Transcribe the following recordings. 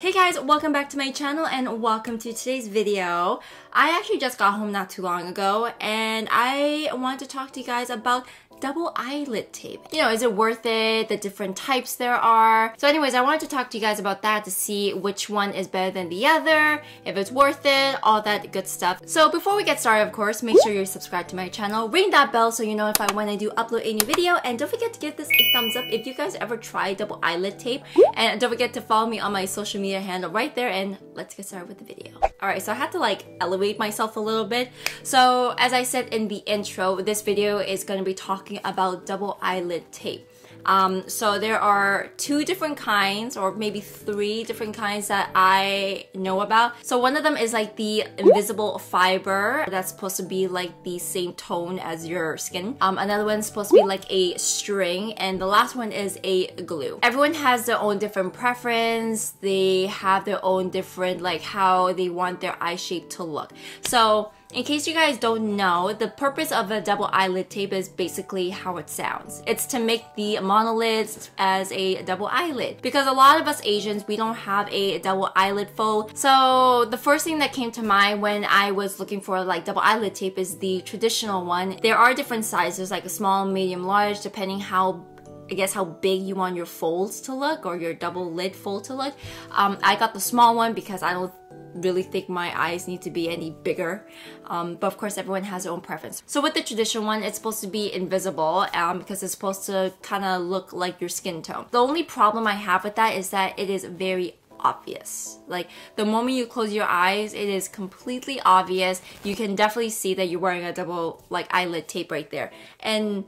Hey guys, welcome back to my channel and welcome to today's video. I actually just got home not too long ago and I want to talk to you guys about double eyelid tape. You know, is it worth it? The different types there are. So anyways, I wanted to talk to you guys about that to see which one is better than the other, if it's worth it, all that good stuff. So before we get started, of course, make sure you're subscribed to my channel. Ring that bell so you know if I when I do upload a new video. And don't forget to give this a thumbs up if you guys ever try double eyelid tape. And don't forget to follow me on my social media handle right there. And let's get started with the video. Alright, so I had to like elevate myself a little bit. So as I said in the intro, this video is going to be talking about double eyelid tape. Um, so there are two different kinds or maybe three different kinds that I know about. So one of them is like the invisible fiber that's supposed to be like the same tone as your skin. Um, another one's supposed to be like a string and the last one is a glue. Everyone has their own different preference. They have their own different like how they want their eye shape to look. So in case you guys don't know, the purpose of a double eyelid tape is basically how it sounds. It's to make the monolids as a double eyelid. Because a lot of us Asians, we don't have a double eyelid fold. So the first thing that came to mind when I was looking for like double eyelid tape is the traditional one. There are different sizes like a small, medium, large, depending how I guess how big you want your folds to look or your double lid fold to look. Um, I got the small one because I don't really think my eyes need to be any bigger. Um, but of course, everyone has their own preference. So with the traditional one, it's supposed to be invisible um, because it's supposed to kind of look like your skin tone. The only problem I have with that is that it is very obvious. Like the moment you close your eyes, it is completely obvious. You can definitely see that you're wearing a double like eyelid tape right there. And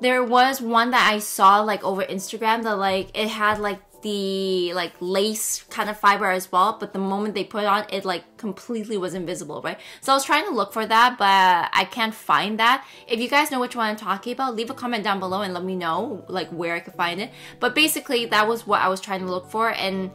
there was one that I saw like over Instagram that like it had like the like lace kind of fiber as well but the moment they put on it like completely was invisible right? So i was trying to look for that but i can't find that. If you guys know which one i'm talking about leave a comment down below and let me know like where i could find it. But basically that was what i was trying to look for and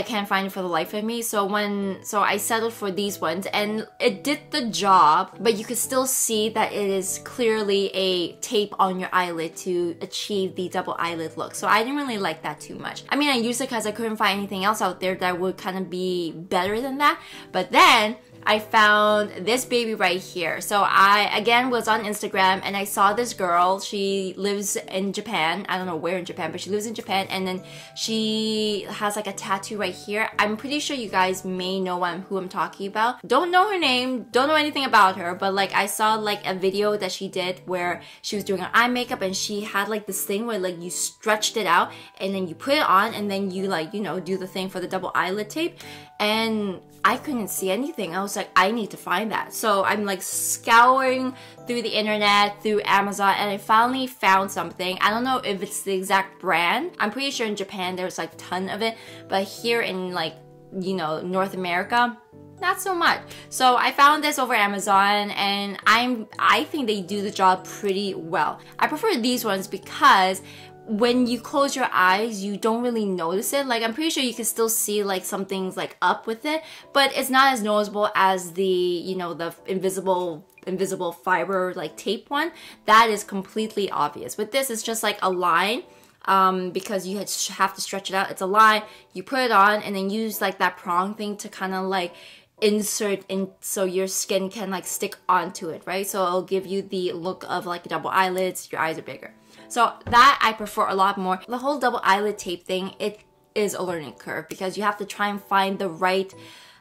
I can't find it for the life of me. So when so I settled for these ones and it did the job, but you could still see that it is clearly a tape on your eyelid to achieve the double eyelid look. So I didn't really like that too much. I mean, I used it because I couldn't find anything else out there that would kind of be better than that. But then I found this baby right here. So I again was on Instagram and I saw this girl. She lives in Japan. I don't know where in Japan, but she lives in Japan and then she has like a tattoo right here. I'm pretty sure you guys may know who I'm talking about. Don't know her name, don't know anything about her, but like I saw like a video that she did where she was doing her eye makeup and she had like this thing where like you stretched it out and then you put it on and then you like, you know, do the thing for the double eyelid tape and I couldn't see anything. I was like, I need to find that. So I'm like scouring through the internet, through Amazon, and I finally found something. I don't know if it's the exact brand. I'm pretty sure in Japan there's like a ton of it, but here in like, you know, North America, not so much. So I found this over Amazon and I'm I think they do the job pretty well. I prefer these ones because when you close your eyes, you don't really notice it. Like I'm pretty sure you can still see like something's like up with it, but it's not as noticeable as the, you know, the invisible invisible fiber like tape one. That is completely obvious. With this, it's just like a line um, because you have to stretch it out. It's a line, you put it on and then use like that prong thing to kind of like insert in so your skin can like stick onto it, right? So it'll give you the look of like double eyelids, your eyes are bigger. So that I prefer a lot more. The whole double eyelid tape thing, it is a learning curve because you have to try and find the right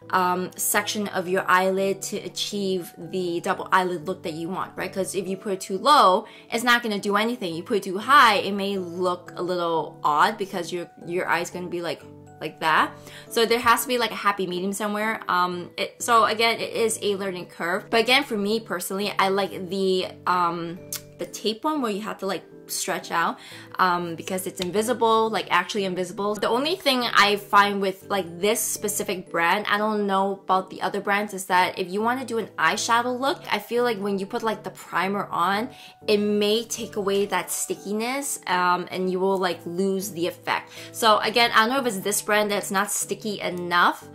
um, section of your eyelid to achieve the double eyelid look that you want, right? Because if you put it too low, it's not going to do anything. You put it too high, it may look a little odd because your your eye's going to be like like that. So there has to be like a happy medium somewhere. Um, it, so again, it is a learning curve. But again, for me personally, I like the um, the tape one where you have to like stretch out um, because it's invisible, like actually invisible. The only thing I find with like this specific brand, I don't know about the other brands, is that if you want to do an eyeshadow look, I feel like when you put like the primer on, it may take away that stickiness um, and you will like lose the effect. So again, I don't know if it's this brand that's not sticky enough,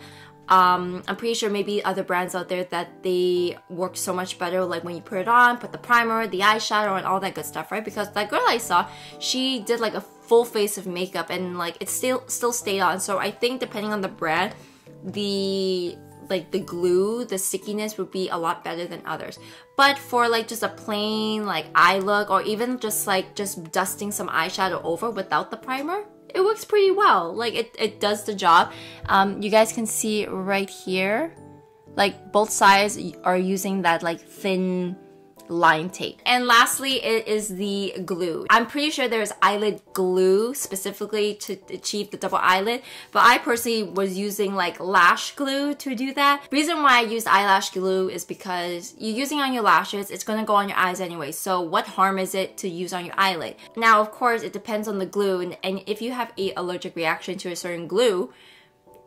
um, I'm pretty sure maybe other brands out there that they work so much better like when you put it on, put the primer, the eyeshadow and all that good stuff, right? Because that girl I saw, she did like a full face of makeup and like it still still stayed on. So I think depending on the brand, the like the glue, the stickiness would be a lot better than others. But for like just a plain like eye look or even just like just dusting some eyeshadow over without the primer, it works pretty well. Like it, it does the job. Um, you guys can see right here, like both sides are using that like thin line tape. And lastly, it is the glue. I'm pretty sure there's eyelid glue specifically to achieve the double eyelid, but I personally was using like lash glue to do that. Reason why I used eyelash glue is because you're using on your lashes, it's gonna go on your eyes anyway. So what harm is it to use on your eyelid? Now, of course, it depends on the glue, and, and if you have a allergic reaction to a certain glue,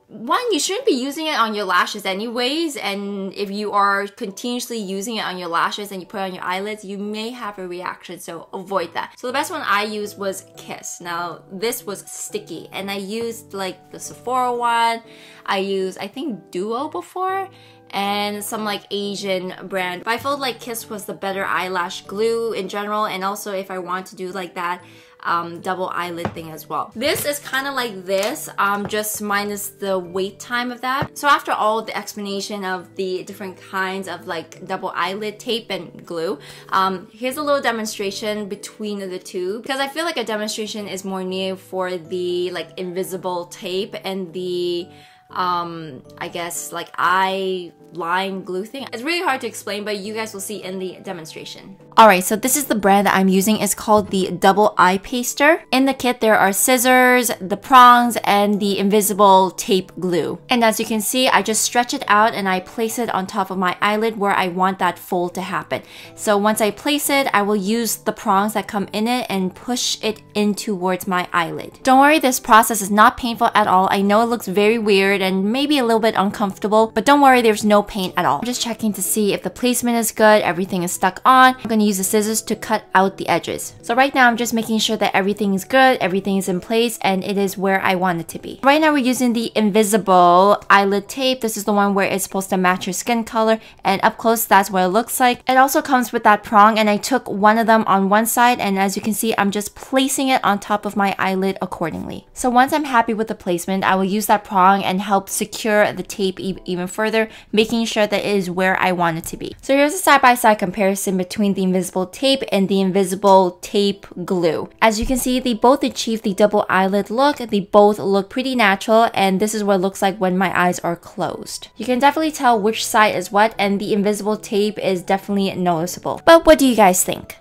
one, you shouldn't be using it on your lashes anyways, and if you are continuously using it on your lashes and you put it on your eyelids, you may have a reaction, so avoid that. So the best one I used was Kiss. Now, this was sticky, and I used like the Sephora one, I used, I think, Duo before, and some like Asian brand. But I felt like Kiss was the better eyelash glue in general, and also if I want to do like that, um, double eyelid thing as well. This is kind of like this, um, just minus the wait time of that. So after all the explanation of the different kinds of like double eyelid tape and glue, um, here's a little demonstration between the two because I feel like a demonstration is more needed for the like invisible tape and the um, I guess like eye line glue thing. It's really hard to explain, but you guys will see in the demonstration. Alright, so this is the brand that I'm using. It's called the Double Eye Paster. In the kit, there are scissors, the prongs, and the invisible tape glue. And as you can see, I just stretch it out and I place it on top of my eyelid where I want that fold to happen. So once I place it, I will use the prongs that come in it and push it in towards my eyelid. Don't worry, this process is not painful at all. I know it looks very weird and maybe a little bit uncomfortable, but don't worry, there's no pain at all. I'm just checking to see if the placement is good, everything is stuck on. I'm gonna use the scissors to cut out the edges. So right now I'm just making sure that everything is good, everything is in place, and it is where I want it to be. Right now we're using the invisible eyelid tape. This is the one where it's supposed to match your skin color, and up close that's what it looks like. It also comes with that prong, and I took one of them on one side, and as you can see, I'm just placing it on top of my eyelid accordingly. So once I'm happy with the placement, I will use that prong and help secure the tape e even further, making sure that it is where I want it to be. So here's a side-by-side -side comparison between the invisible tape and the invisible tape glue. As you can see, they both achieve the double eyelid look. They both look pretty natural and this is what it looks like when my eyes are closed. You can definitely tell which side is what and the invisible tape is definitely noticeable. But what do you guys think?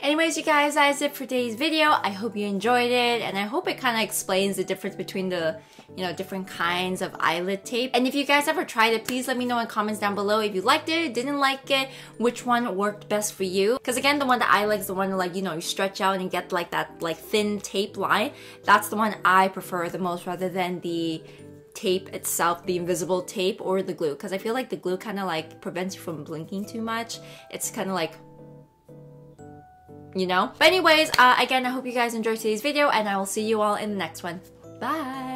Anyways, you guys, that is it for today's video. I hope you enjoyed it, and I hope it kind of explains the difference between the, you know, different kinds of eyelid tape. And if you guys ever tried it, please let me know in comments down below if you liked it, didn't like it, which one worked best for you. Because again, the one that I like is the one like, you know, you stretch out and get like that like thin tape line. That's the one I prefer the most rather than the tape itself, the invisible tape or the glue. Because I feel like the glue kind of like prevents you from blinking too much. It's kind of like you know? But anyways, uh, again, I hope you guys enjoyed today's video and I will see you all in the next one. Bye!